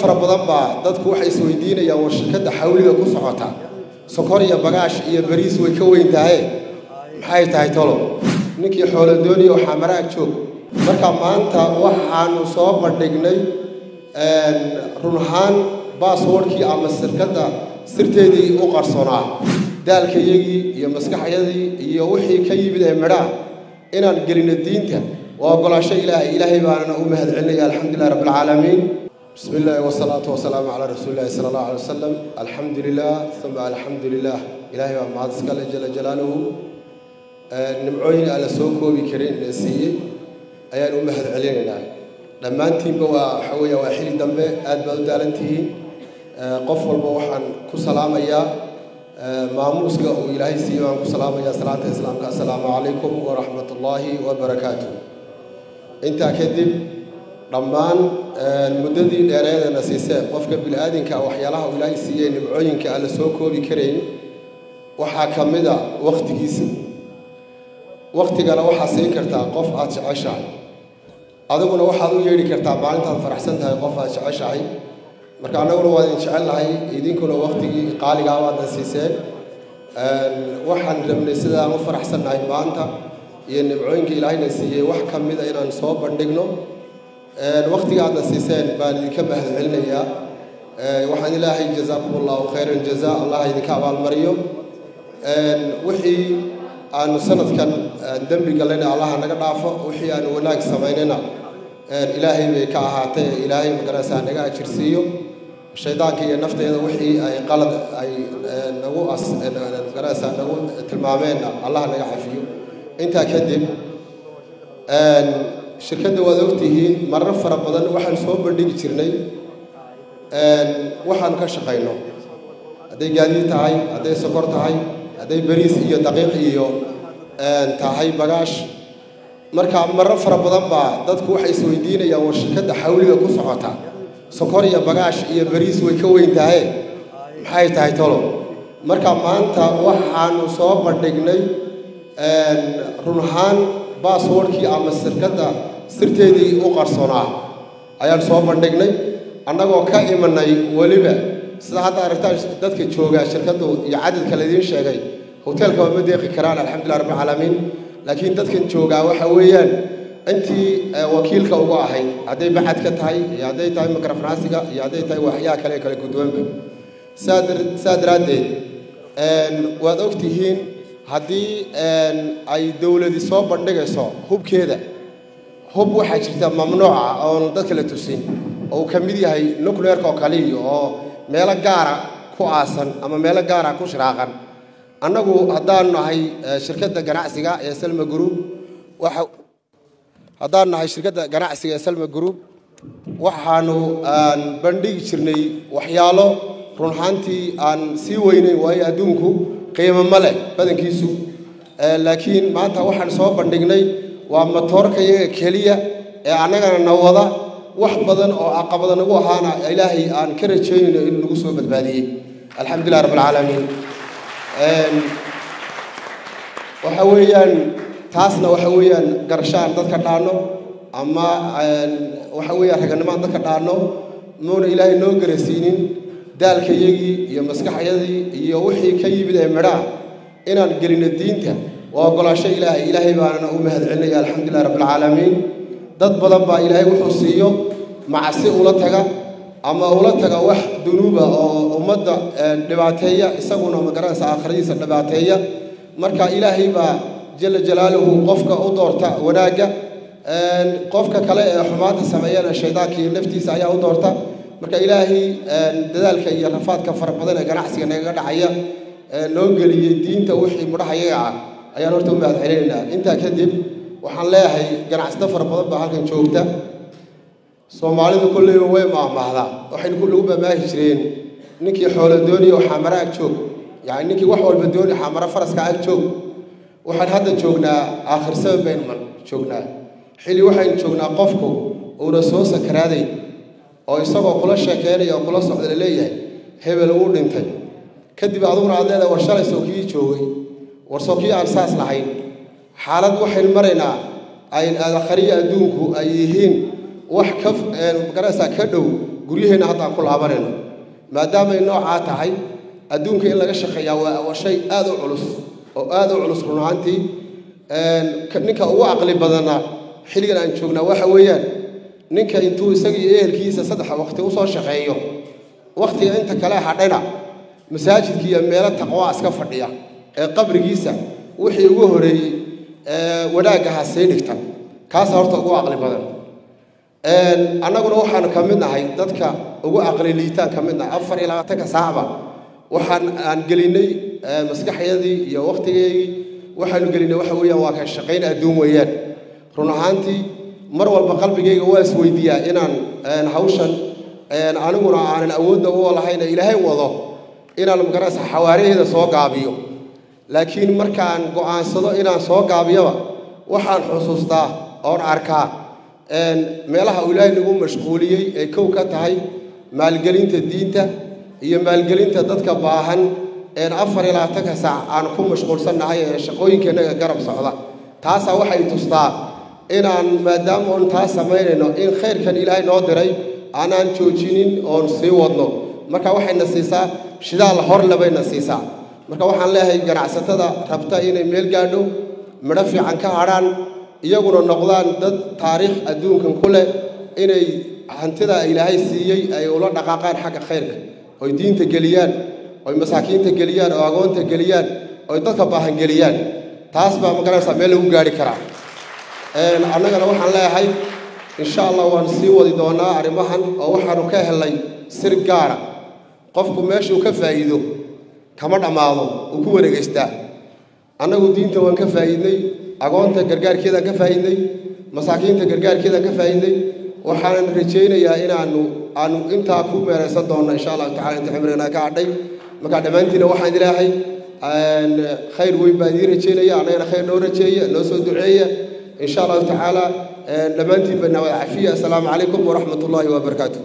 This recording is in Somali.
fara badan baa dadku waxay isweydiinayaan war shirkadda xawliga ku socota. Sokor iyo bagaash iyo bariis way ka weyn tahay maxay tahay tolo? Ninkii xoolo dooniya waxaa maraag joog. Marka maanta waxaanu soo bandhignay run ahaan ama shirkadda sirteedii u qarsoonaa. Daalkayagii iyo maskaxyadii iyo wixii ka yimid ee midhaa inaan gelino diinta. Waa ogolaasho ilaahay ilaahay baanana u mahad celinaya alxamdulilah rabbilcaalamiin bismi illaahi wasalaatu wasalaamu calaa rasuuli illahi sala allahu alay wasalam alxamdu lilah uma alxamdu lilah ilaahay baa mahad iskale jala jalaaluhu nimcooyin aan la soo koobi karin na siiyey ayaan u mahad celinaynaa dhammaantiinba waa waxa weeya waa xili dambe aad baad u daalan tihiin qof walba waxaan ku salaamayaa maamuuska uu ilaahay siiyo waan ku salaamayaa salaanta islaamka assalaamu calaykum waraxmat ullaahi wabarakaatu intaa kadib dhammaan muddadii dheereedana siisee qofka bini-aadinka waxyaalaha uu ilaahay siiyey nimcooyinka aan la soo koobi karayn waxaa ka mid a wakhtigiisa wakhtigana waxaad siin kartaa qof aad jeceshahay. Adiguna waxaad u yeedhi kartaa maalintaad faraxsan tahay qof aad jeceshahay. Marka annaguna waa idin jecel lahay idinkuna wakhtigii qaaligaa waadna siiseen. Waxaan rabnay sidaan u faraxsannahay maanta iyo nimcooyinka ilaahayna siiyey wax ka mida inaan soo bandhigno wakhtiga aadna siiseen baan idinka mahad celinayaa waxaan ilaahay jazaakum allahu khayran jaza allah idinka abaalmariyo. Wixii aanu sanadkan dembi gallayna allaha naga dhaafo wixii aanu wanaag samaynayna ilaahay bay ka ahaatay. Ilaahay magaraysaa naga ajirsiiyo. Shaydaanka iyo nafteeda wixii ay qalad ay nagu as magaraysaa nagu tilmaameenna allah naga cafiyo intaa kadib shirkadda waad ogtihiin marar fara badan waxaan soo bandhigi jirnay waxaan ka shaqayno. Hadday gaadiid tahay hadday sokor tahay hadday bariis iyo daqiiq iyo tahay bagaash. Marka marar fara badan baa dadku waxay isweydiinayaan war shirkadda xawliga ku socota. Sokor iyo bagaash iyo bariis way ka weyn tahay. Maxay tahay tolo? Marka maanta waxaanu soo bandhignay run ahaan baaswoodhkii ama shirkadda sirteedii u qarsoonaa. Ayaan soo bandhignay annagoo ka imanay weliba. Sida hadda aragtaan dadka joogaa shirkaddu iyo cadadka laidiin sheegay hoteelkaba ma deeqi karaan alxamdulilah rabbilcaalamiin laakiin dadkan joogaa waxa weeyaan intii wakiilka uga ahayd hadday bacadka tahay iyo hadday tahay mikrofanaasiga iyo hadday tahay waxyaha kale kale gudoonba saa daraaddeed waad ogtihiin haddii ay dowladi soo bandhigayso hubkeeda hub waxaa jirta mamnuuca oon dadka la tusin uu ka mid yahay nucleerka oo kaliya oo meelo gaara ku aasan ama meelo gaara ku shiraaqan annagu haddaanu nahay shirkadda ganacsiga ee salma group waxa haddaanu nahay shirkadda ganacsiga ee salma group waxaanu aan bandhigi jirnay waxyaalo run ahaantii aan sii weynayn waayo adduunku qiimo ma leh badankiisu. Laakiin maanta waxaan soo bandhignay waa matoorka iyaga keliya ee annagana na wada wax badan oo caqabada nagu ahaana ilaahay aan ka rajaynayno inuu nagu soo badbaadiyey. Alxamdulilah rabbilcaalamiin waxa weeyaan taasna waxa weeyaan garashaan dadka dhaanno ama waxa weeyaan raganimaan dadka dhaanno muuna ilaahay noo garasiinin daalkayagii iyo maskaxyadii iyo wixii ka yimid ee midhaa inaan gelino diinta waa ogolaasho ilaahay ilaahay baanana u mahad celinaya alxamdulilah rabbilcaalamiin dad badan baa ilaahay wuxuu siiyo macsi ula taga ama ula taga wax dunuuba oo ummadda dhibaateeya isaguna magaranaysa aakhiradiisa dhibaateeya. Marka ilaahay baa jala jalaaluhu qofka u doorta wanaagga qofka kale ee xumaanta sameeyana shaydaanka iyo naftiisa ayaa u doorta. Marka ilaahay dadaalka iyo rafaadka fara badan ee ganacsiga nagaga dhacaya noo geliyey diinta wixii mudhaha iyaga ah ayaan horta u mahad celinaynaa intaa kadib waxaan leeyahay ganacsato fara badan baa halkan joogta. Soomaalidu kolleyba way maahmaahdaa. Waxaynu lagu mamaahi jireen. Ninkii xoolo dooniya waxaa mara ag joog. Yacni ninkii wax walba dooni xaamaro faraska ag joog. Waxaan hadda joognaa aakhir saban baynu joognaa. Xilli waxaynu joognaa qofku uuna soo sakaraaday oo isagoo kula sheekeynaya oo kula socda la leeyahay hebel uu dhintay. Kadib adiguna aad leedahay kii joogay war soo kii aan saas lahayn xaalad waxaynu maraynaa ay akhriyo adduunku ay yihiin wax ka magaraysaa ka dhow guryaheenna haddaan ku laabanayno. Maadaamay noocaa tahay adduunka in laga shaqeeyaa waa shay aad u culus oo aad u culus run ahaantii ninka ugu caqli badana xilligan aan joognaa waxa weeyaan ninka intuu isagii ehelkiisa saddexa waqti u soo shaqeeyo wakhtiga inta kale hadhayna masaajidka iyo meelo taqwaa iska fadhiya ee qabrigiisa wixii ugu horeeyey wanaaggaha sii dhigta kaasa horta ugu caqli badan. Annaguna waxaanu ka mid nahay dadka ugu caqli liitaan ka mid nahay afar iyo labaatanka saacba. Waxaan aan gelinay maskaxyadii iyo wakhtigeygii waxaanu gelinay waxa weeyaan waa ka shaqayn adduun weeyaan. Run ahaantii mar walba qalbigayga waa isweydiiyaa inaan hawshan aniguna aanan awoodda u lahayn ilaahay wado inaan magaranaysa xawaaraheeda soo gaabiyo laakiin markaan go'aansado inaan soo gaabiyaba waxaan xusuustaa oon arkaa meelaha uu ilaahay nagu mashquuliyey ee kow ka tahay maalgelinta diinta iyo maalgelinta dadka baahan een afar iyo labaatanka saac aan ku mashquulsannahay ee shaqooyinkeennaga garab socda. Taasaa waxay tustaa inaan maadaama oon taas samaynayno in khayrkan ilaahay noo diray aanaan joojinin oon sii wadno. Marka waxayna siisaa shidaal hor lebayna siisaa marka waxaan leeyahay ganacsatada rabta inay meel gaadho midho fiican ka hadhaan iyaguna noqdaan dad taariikh adduunkan ku leh inay hantida ilaahay siiyey ay ula dhaqaaqaan xagga khayrka oy diinta geliyaan oy masaakiinta geliyaan oo agoonta geliyaan oy dadka baahan geliyaan. Taas baa ma garanaysaa meel lagu gaari karaa. Annagana waxaan leeyahay insha allah waan sii wadi doonaa arrimahan oo waxaanu ka helnay sir gaara. Qofku meeshuu ka faa'iido kama dhammaado uu ku wareegaystaa annagu diinta waan ka faa'iidnay agoonta gargaarkeedaan ka faa'iidnay masaakiinta gargaarkeedaan ka faa'iidnay waxaanan rajaynayaa inaanu aanu intaa ku meeraysan doonno insha allahu tacala inta ximrigana ka hadhay. Markaa dhammaantiina waxaan ilaahay khayr weyn baan idiin rajaynaya annagana khayr noo rajeeya noo soo duceeya. Insha allahu tacaala dhammaantiin baa nawaad cafiya assalaamu calaykum waraxmat ullaahi wabarakaatu